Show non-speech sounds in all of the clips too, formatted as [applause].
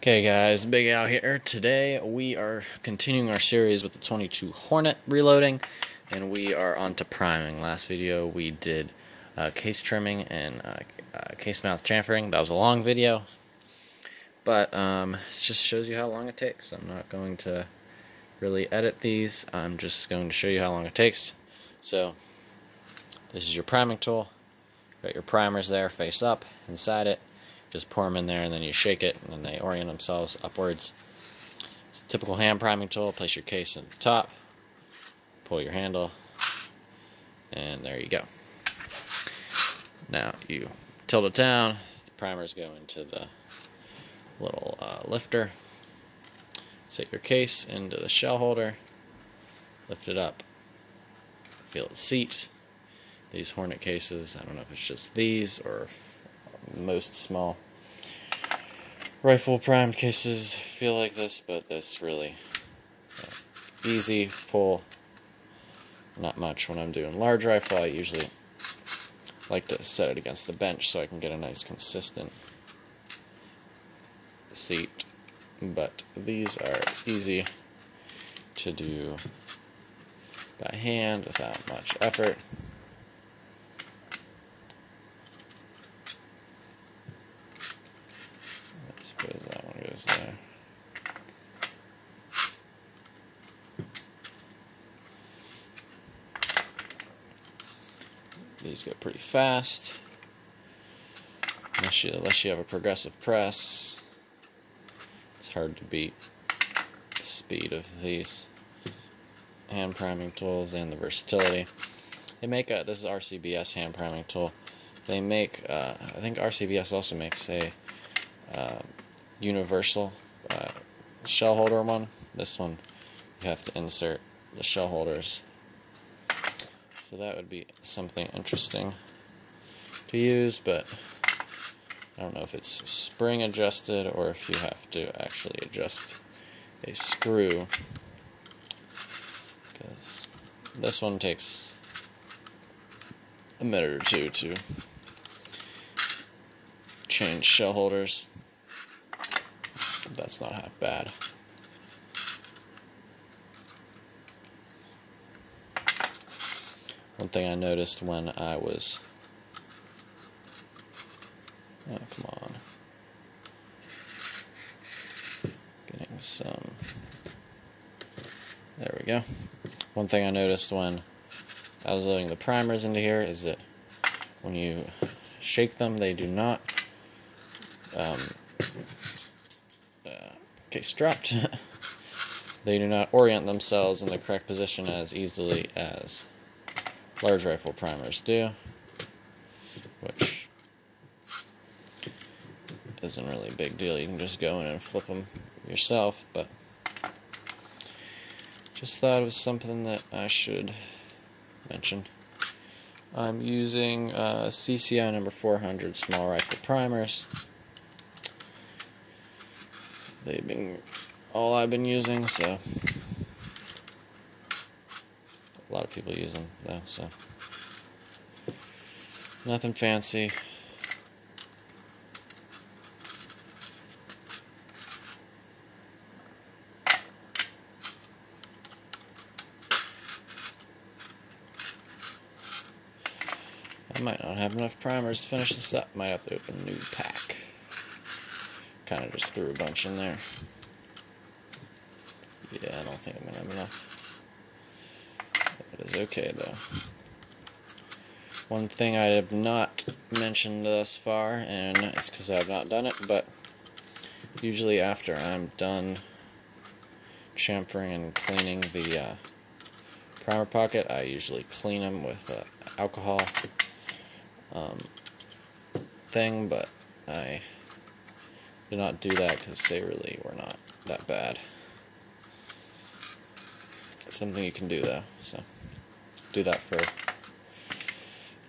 Okay guys, Big Al here. Today we are continuing our series with the 22 Hornet reloading and we are on to priming. Last video we did uh, case trimming and uh, uh, case mouth chamfering. That was a long video, but um, it just shows you how long it takes. I'm not going to really edit these. I'm just going to show you how long it takes. So this is your priming tool. Got your primers there face up inside it just pour them in there and then you shake it and then they orient themselves upwards. It's a typical hand priming tool. Place your case in the top, pull your handle, and there you go. Now you tilt it down, the primers go into the little uh, lifter. Set your case into the shell holder, lift it up, feel it seat. These Hornet cases, I don't know if it's just these or most small rifle primed cases feel like this, but this really easy pull. Not much when I'm doing large rifle. I usually like to set it against the bench so I can get a nice consistent seat. But these are easy to do by hand without much effort. Goes there. These go pretty fast. Unless you, unless you have a progressive press, it's hard to beat the speed of these hand priming tools and the versatility. They make a, this is RCBS hand priming tool. They make, uh, I think RCBS also makes a uh, universal uh, shell holder one. This one you have to insert the shell holders. So that would be something interesting to use, but I don't know if it's spring adjusted or if you have to actually adjust a screw. Because this one takes a minute or two to change shell holders that's not half bad. One thing I noticed when I was oh come on getting some there we go one thing I noticed when I was loading the primers into here is that when you shake them they do not um, case dropped, [laughs] they do not orient themselves in the correct position as easily as large rifle primers do, which isn't really a big deal. You can just go in and flip them yourself, but just thought it was something that I should mention. I'm using uh, CCI number 400 small rifle primers they've been all I've been using, so a lot of people use them though, so nothing fancy. I might not have enough primers to finish this up. Might have to open a new pack kind of just threw a bunch in there. Yeah, I don't think I'm going to have enough. It is okay, though. One thing I have not mentioned thus far, and it's because I have not done it, but usually after I'm done chamfering and cleaning the uh, primer pocket, I usually clean them with uh, alcohol um, thing, but I do not do that because they really were not that bad. Something you can do though, so do that for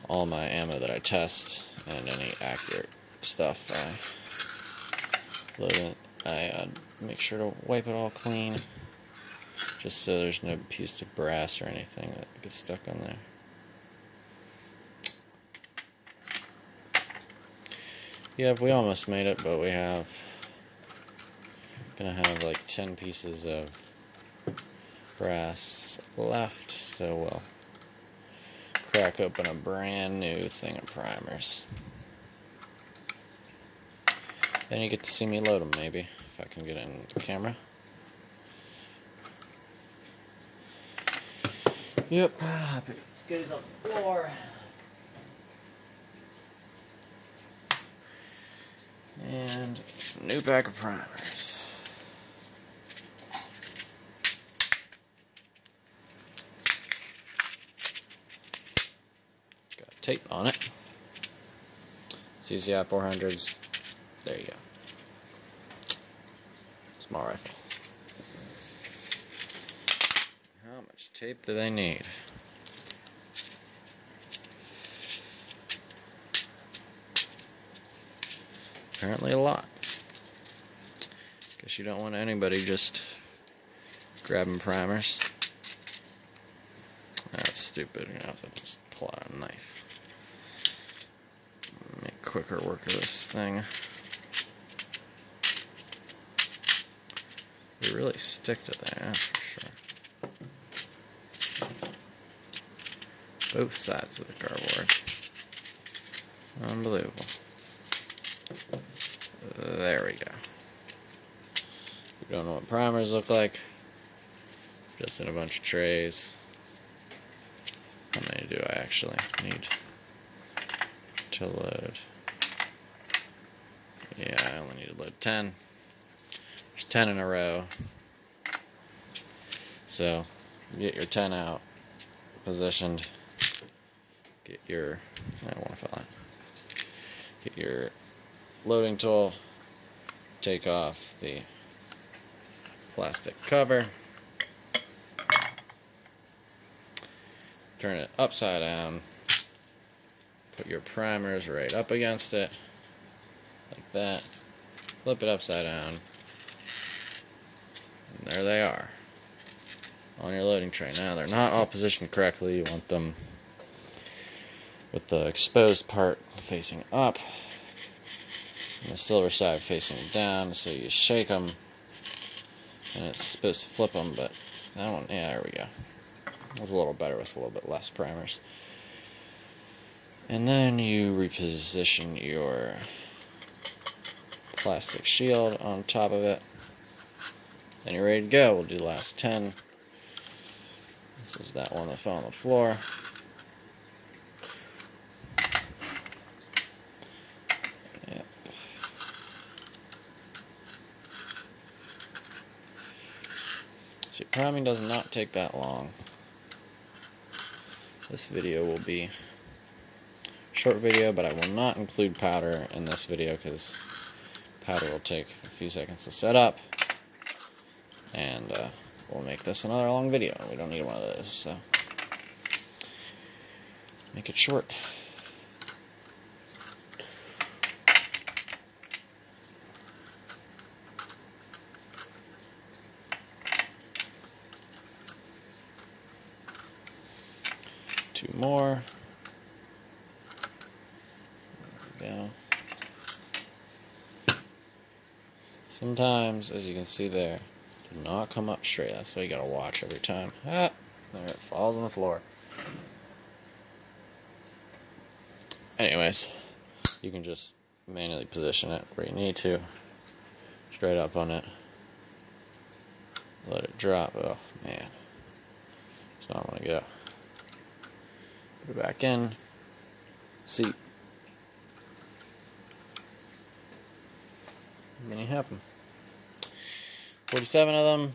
all my ammo that I test and any accurate stuff I load it. I uh, make sure to wipe it all clean just so there's no piece of brass or anything that gets stuck on there. Yeah, we almost made it, but we have Gonna have like 10 pieces of brass left, so we'll crack open a brand new thing of primers. Then you get to see me load them, maybe, if I can get in the camera. Yep, this goes on the floor. And new pack of primers. Got tape on it. CCI 400s. There you go. Small rifle. How much tape do they need? Apparently a lot. Guess you don't want anybody just grabbing primers. That's stupid. Gonna have to just pull out a knife. Make quicker work of this thing. They really stick to that, for sure. Both sides of the cardboard. Unbelievable. There we go. You don't know what primers look like. Just in a bunch of trays. How many do I actually need to load? Yeah, I only need to load 10. There's 10 in a row. So, get your 10 out, positioned. Get your, I don't want to fill out. Get your loading tool, take off the plastic cover, turn it upside down, put your primers right up against it, like that, flip it upside down, and there they are on your loading tray. Now they're not all positioned correctly, you want them with the exposed part facing up the silver side facing down so you shake them and it's supposed to flip them but that one yeah there we go. Was a little better with a little bit less primers. And then you reposition your plastic shield on top of it. And you're ready to go. We'll do the last 10 this is that one that fell on the floor See, priming does not take that long. This video will be short video, but I will not include powder in this video because powder will take a few seconds to set up. And uh, we'll make this another long video. We don't need one of those, so make it short. Two more. Sometimes, as you can see there, do not come up straight. That's why you gotta watch every time. Ah, there it falls on the floor. Anyways, you can just manually position it where you need to. Straight up on it. Let it drop. Oh, man. It's not want to go. Back in. Seat. And then you have them. 47 of them.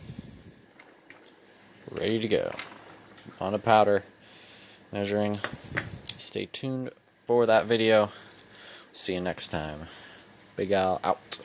Ready to go. On a powder. Measuring. Stay tuned for that video. See you next time. Big Al out.